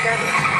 Obrigada.